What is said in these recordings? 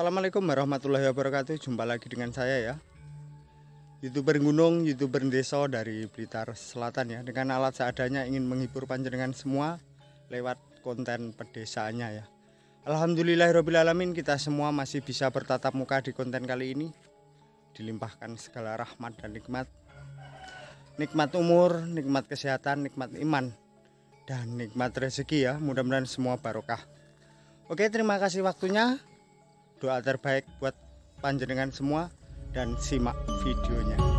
Assalamualaikum warahmatullahi wabarakatuh. Jumpa lagi dengan saya ya. Youtuber gunung, youtuber desa dari Blitar Selatan ya. Dengan alat seadanya ingin menghibur panjenengan semua Lewat konten pedesaannya ya. Alhamdulillahirrahmanirrahim Kita semua masih bisa bertatap muka di konten kali ini. Dilimpahkan segala rahmat dan nikmat. Nikmat umur, nikmat kesehatan, nikmat iman Dan nikmat rezeki ya. Mudah-mudahan semua barokah. Oke terima kasih waktunya doa terbaik buat panjenengan semua dan simak videonya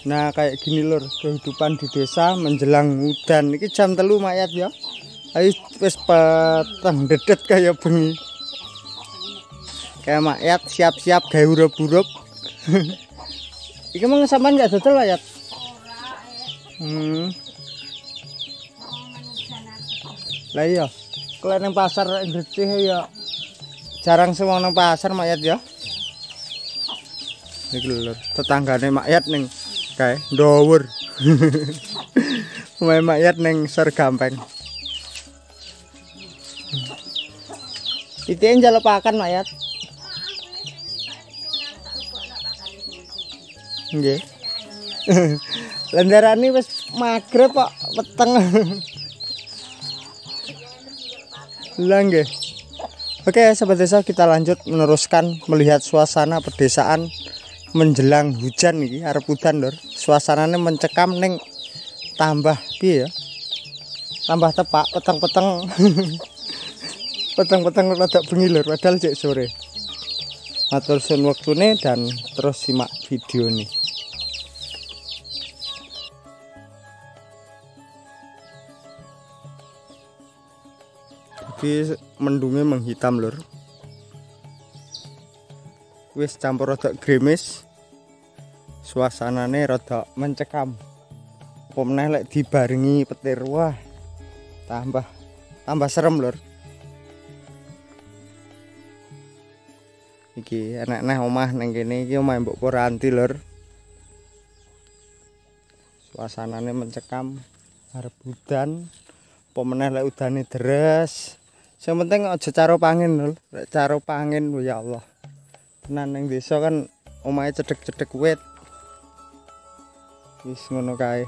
Nah kayak gini lur. Kehidupan di desa menjelang hujan. Ini jam telu mayat ya ayo wis petang dedet kayak bengi. Kayak mayat siap-siap gawe urup-urup iki mau sampean gak dodol mayat? Hmm. Lah iya kalau nang pasar gede ya jarang semua nang pasar mayat ya. Iki lur tetanggane mayat ning kae ndawur mayat neng ser gampang. Itin jalo pakan mayat. Nggih. Lendarani wis magrib kok peteng. Lah nggih. Oke, sahabat desa kita lanjut meneruskan melihat suasana pedesaan menjelang hujan nih arep hujan lur suasananya mencekam neng tambah piye ya tambah tepak peteng-peteng peteng-peteng rada bengi lur padahal cek sore. Matur sun waktune dan terus simak video nih jadi mendungnya menghitam lur. Wis campur rada gremis suasanane rada mencekam. Pomneh lek dibarengi petir? Wah tambah tambah serem lur iki enak neh omah neng kene iki omah mbok Poranti lur. Mencekam arep udan apa meneh lek udane deres. Sing penting aja caro pangin lho caro pangin ya Allah. Tenan ning desa kan omahe cedek-cedek wit. Wis ngono kae.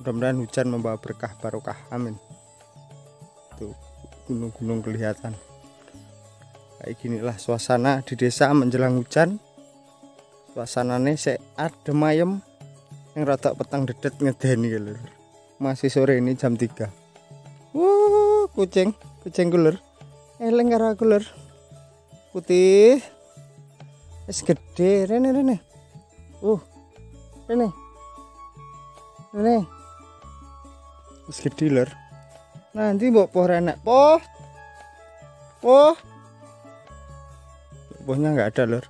Mudah-mudahan hujan membawa berkah barokah. Amin. Tuh gunung-gunung kelihatan kayak ginilah suasana di desa menjelang hujan suasananya se adem ayem yang rata petang dedet ngedeni masih sore ini jam 3 wuh kucing kucing kulur eleng karo kulur putih es gede rene rene uh Rene. Rene. Wis gede. Nanti mbok poh renek. Poh. Poh. Pohnya nggak ada lur.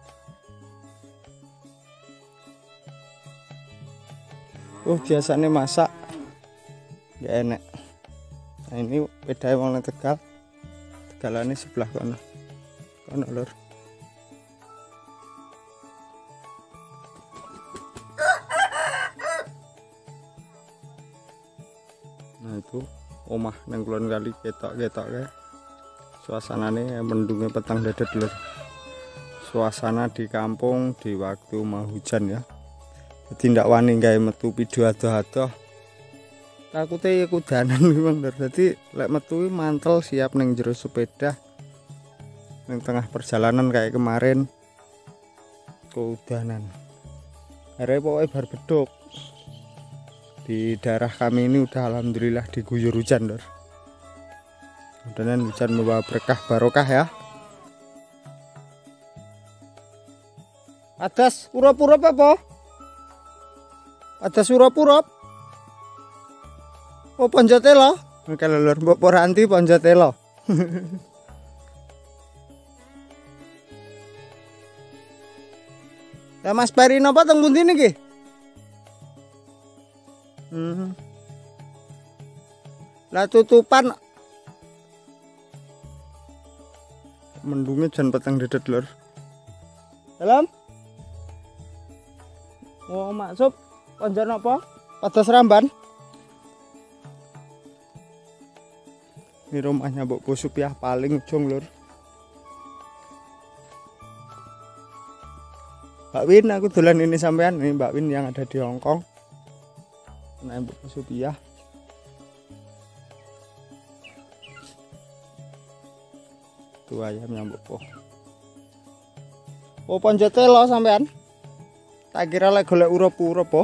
Oh biasanya masak. Gak enak. Nah ini beda wong tegal. Tegalane sebelah kono. Kono lur. Nah itu omah neng kulon kali ketok ketok ya suasananya mendungnya petang dedet lur suasana di kampung di waktu mau hujan ya. Jadi ndak wani gawe metu video ado-ado takutnya ya kudanan memang jadi lek metu mantel siap neng jero sepeda. Neng tengah perjalanan kayak kemarin. Keudanan akhirnya pokoknya bar beduk di daerah kami ini udah alhamdulillah diguyur hujan lor dan hujan membawa berkah barokah ya atas urap-urap apa atas urap-urap oh panjatelo kalau lor mbok poranti panjatelo Ya Mas Peri napa teng pundi niki? Hmm. Lah tutupan mendungnya jan petang dedet lur. Dalam? Oh, maksud konjon apa? Seramban? Ini rumahnya Mbok Supiah paling ujung lur. Mbak Win aku dolan ini sampean ini Mbak Win yang ada di Hongkong nah Mbak Supiah tuh ayamnya Mbak Po Oh ponjote lo sampean tak kira lagi golek urup-urup po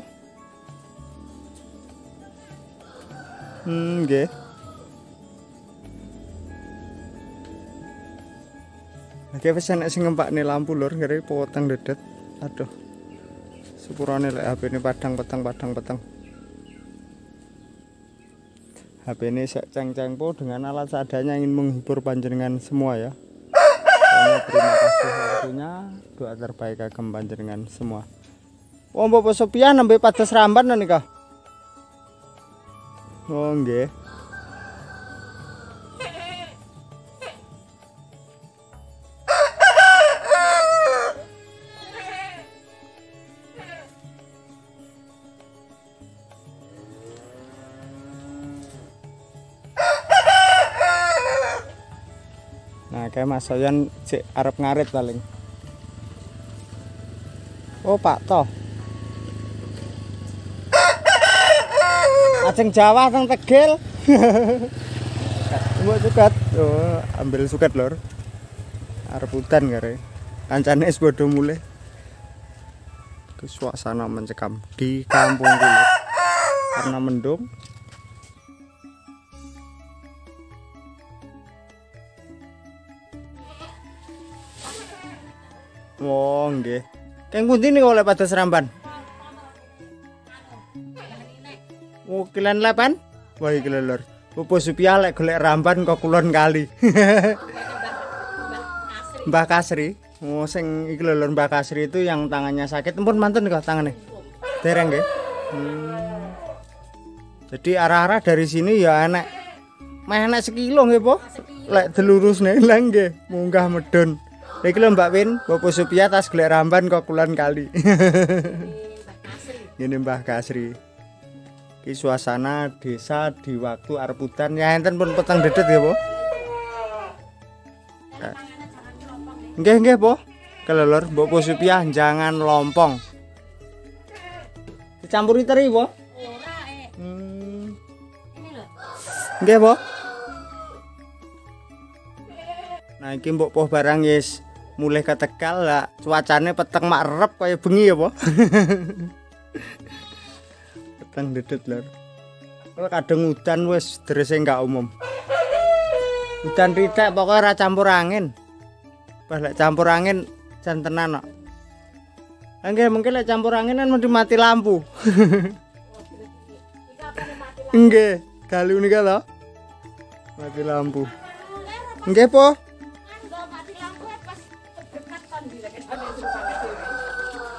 hmm nggih Oke, wis enek sing ngempakne lampu lur, ngeri potong dedet. Aduh. Sepurane lek HP ini padang petang padang petang. HP ini saya ceng-ceng po dengan alat seadanya ingin menghibur panjenengan semua ya. Terima kasih waktunya. Doa terbaik akan panjenengan semua. Oh, Mbak Sophia nembe pada seramban nih kah? Oh, nggih. Nah, kayak Mas Soyan cek arep ngarit paling. Oh, Pak Toh. Aceng Jawa teng Tegel. Mbok sukat. Oh, ambil sukat lor. Arep hutan kare. Kancane wis padha mulai. Ke suasana mencekam di kampung kulit. Karena mendung, Oh, nggih. Keng pundi nih oleh pada seramban? Kilan lepan? Wah, iki lur. Pupu Supia lek golek ramban kok kulon kali. Mbah Kasri. Oh, sing iki lho Mbah Kasri itu yang tangannya sakit. Ampun manten kok tangannya. Dereng nggih. Hmm. Jadi arah-arah dari sini ya enek meh enek sekilo nggih, Po. Lek delurusne lha nggih, munggah medun. Iki lho Mbak Win, Bapak Supia tas gelek ramban kok kulon kali. Ini Mbah Kasri. Ki suasana desa di waktu arep udan ya enten pun petang dedet ya, Po. Nggih nggih, Po. Kelelor Bapak Supia jangan lompong. Dicampuri teri, Po. Hmm. Nggih, Po. Nah, iki mbok poh barang yes mulai ke Tegal lah cuacanya peteng mak rep kayak bengi ya po peteng dedet lor kalau kadang hujan wes terus nggak umum. Hujan ritek pokoknya ra campur angin. Pas lek campur angin jantenan no. Enggak mungkin lek campur angin kan mesti mati lampu. Enggak kali ini kan mati lampu. Enggak po.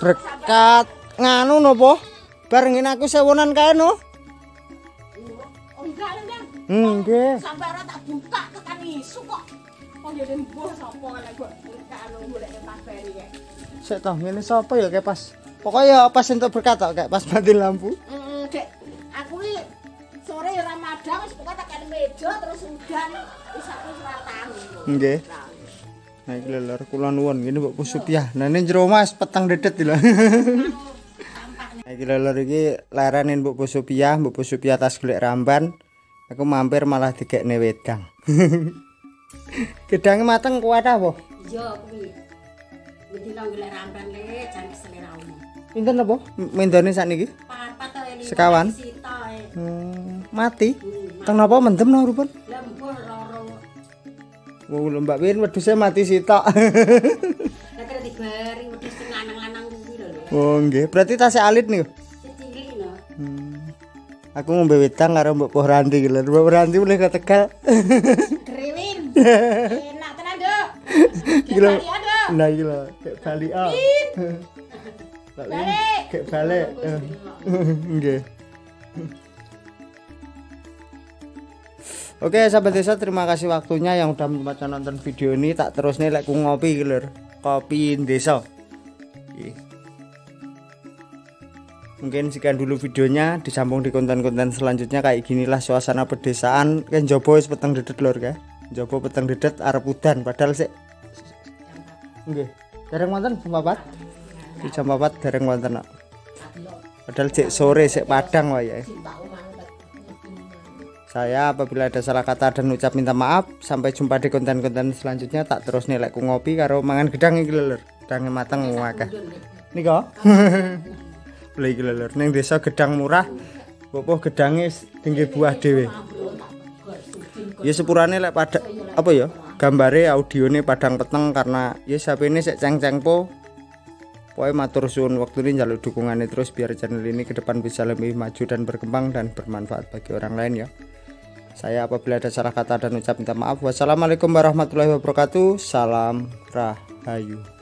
Berkat nganu nopo barengin aku sewonan kae no Nggih. Sampai ora tak buka tekan isu kok. Oh ya mbuh sapa lek kok anu golek beri kayak. Sik toh ngene sapa ya kayak pas. Pokoknya pas entuk berkat tok kayak pas mati lampu. Dek, aku iki sore ya Ramadan wis pokoke tekan meja terus udan wis aku ora tahu. Nggih. Nah iki lho kula nuwun ngene Mbok Pusupiah. Nah ini jero Mas petang dedet lho. Iki lho iki laranin Mbok Pusupiah, Mbok Pusupiah tas golek ramban. Aku mampir malah digekne wedang. Gedangnya mateng kuat apa? Iya kuwi. Bedino golek ramban le jan seleramu. Pinten apa? Mendone sakniki? Papat to. Sekawan? Eh. Hmm, mati. Teng napa mendem no rupun? Lembur loro. Wong lho Mbak Win wedhuse mati sitok. Lah kira dibari oh nggih, berarti tasih alit nih. Hmm. Aku ngombe wedang karo Mbok Poh Ranti iki lho. Mbok Ranti mulai ke Tegal. Kriwin. Enak tenan, Dok. Gila. Bali ada. Nah iki lho, kayak Bali ah. Balik. kayak balik. Eh, Nggih. Oke sahabat desa terima kasih waktunya yang udah menyempatkan nonton video ini tak terus nih like ngopi gitu kopi desa Ih. Mungkin sekian dulu videonya disambung di konten-konten selanjutnya. Kayak ginilah suasana pedesaan. Kan jobo wis peteng dedet lor ya jobo peteng dedet arep udan padahal sih nggih. Dereng wonten jam 4 di jam 4 dereng wonten kok. padahal cek sore sik padang wae saya apabila ada salah kata dan ucap minta maaf sampai jumpa di konten-konten selanjutnya. Tak terus nilai ku ngopi karo mangan gedang iki lho lur. Gedangnya mateng akeh. Nika Lha iki ning desa gedang murah Bopo gedangnya tinggi buah dhewe ya sepurane lek pada apa ya gambare audione padang peteng karena ya ini sik ceng-ceng po Pokoknya matur suwun waktu ini jaluk dukungannya terus biar channel ini ke depan bisa lebih maju dan berkembang dan bermanfaat bagi orang lain ya. Saya apabila ada salah kata dan ucap minta maaf. Wassalamualaikum warahmatullahi wabarakatuh. Salam Rahayu.